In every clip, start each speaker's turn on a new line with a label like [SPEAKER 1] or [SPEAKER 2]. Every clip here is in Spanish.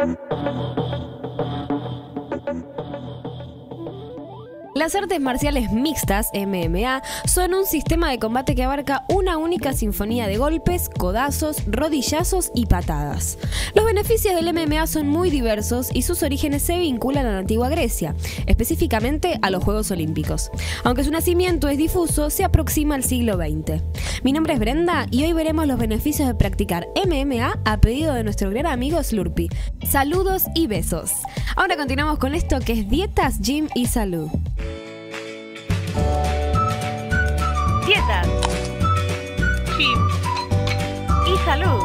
[SPEAKER 1] Thank you. Las artes marciales mixtas, MMA, son un sistema de combate que abarca una única sinfonía de golpes, codazos, rodillazos y patadas. Los beneficios del MMA son muy diversos y sus orígenes se vinculan a la antigua Grecia, específicamente a los Juegos Olímpicos. Aunque su nacimiento es difuso, se aproxima al siglo XX. Mi nombre es Brenda y hoy veremos los beneficios de practicar MMA a pedido de nuestro gran amigo Slurpee. Saludos y besos. Ahora continuamos con esto que es dietas, gym y salud.
[SPEAKER 2] Salud.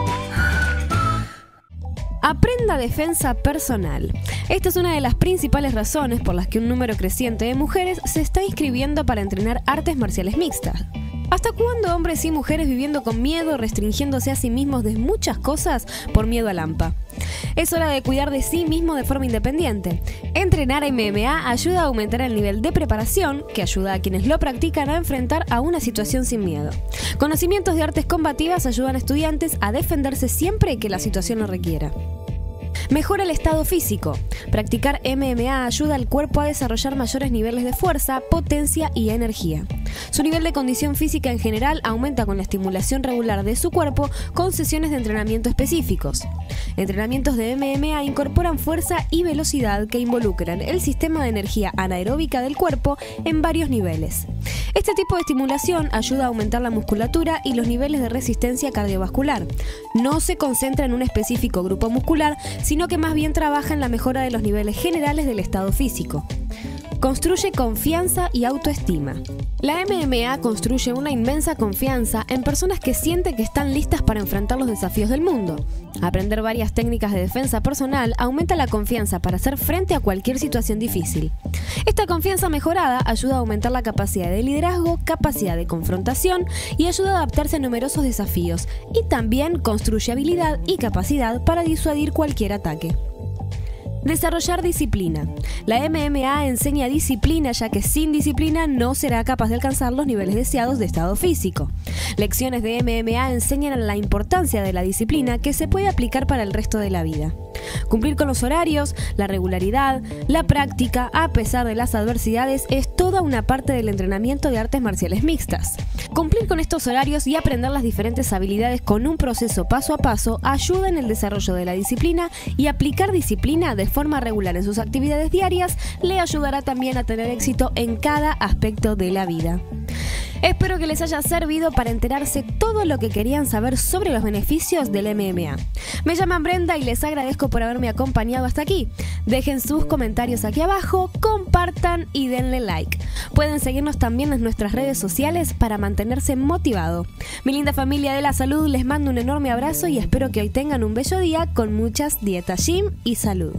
[SPEAKER 1] Aprenda defensa personal. Esta es una de las principales razones por las que un número creciente de mujeres se está inscribiendo para entrenar artes marciales mixtas. ¿Hasta cuándo hombres y mujeres viviendo con miedo, restringiéndose a sí mismos de muchas cosas por miedo a Lampa? Es hora de cuidar de sí mismo de forma independiente. Entrenar MMA ayuda a aumentar el nivel de preparación, que ayuda a quienes lo practican a enfrentar a una situación sin miedo. Conocimientos de artes combativas ayudan a estudiantes a defenderse siempre que la situación lo requiera. Mejora el estado físico. Practicar MMA ayuda al cuerpo a desarrollar mayores niveles de fuerza, potencia y energía. Su nivel de condición física en general aumenta con la estimulación regular de su cuerpo con sesiones de entrenamiento específicos. Entrenamientos de MMA incorporan fuerza y velocidad que involucran el sistema de energía anaeróbica del cuerpo en varios niveles. Este tipo de estimulación ayuda a aumentar la musculatura y los niveles de resistencia cardiovascular. No se concentra en un específico grupo muscular, sino que más bien trabaja en la mejora de los niveles generales del estado físico. Construye confianza y autoestima. La MMA construye una inmensa confianza en personas que sienten que están listas para enfrentar los desafíos del mundo. Aprender varias técnicas de defensa personal aumenta la confianza para hacer frente a cualquier situación difícil. Esta confianza mejorada ayuda a aumentar la capacidad de liderazgo, capacidad de confrontación y ayuda a adaptarse a numerosos desafíos y también construye habilidad y capacidad para disuadir cualquier ataque. Desarrollar disciplina. La MMA enseña disciplina ya que sin disciplina no será capaz de alcanzar los niveles deseados de estado físico. Lecciones de MMA enseñan la importancia de la disciplina que se puede aplicar para el resto de la vida. Cumplir con los horarios, la regularidad, la práctica, a pesar de las adversidades, es toda una parte del entrenamiento de artes marciales mixtas. Cumplir con estos horarios y aprender las diferentes habilidades con un proceso paso a paso ayuda en el desarrollo de la disciplina y aplicar disciplina de forma regular en sus actividades diarias le ayudará también a tener éxito en cada aspecto de la vida. Espero que les haya servido para enterarse todo lo que querían saber sobre los beneficios del MMA. Me llaman Brenda y les agradezco por haberme acompañado hasta aquí. Dejen sus comentarios aquí abajo, compartan y denle like. Pueden seguirnos también en nuestras redes sociales para mantenerse motivado. Mi linda familia de la salud les mando un enorme abrazo y espero que hoy tengan un bello día con muchas dietas gym y salud.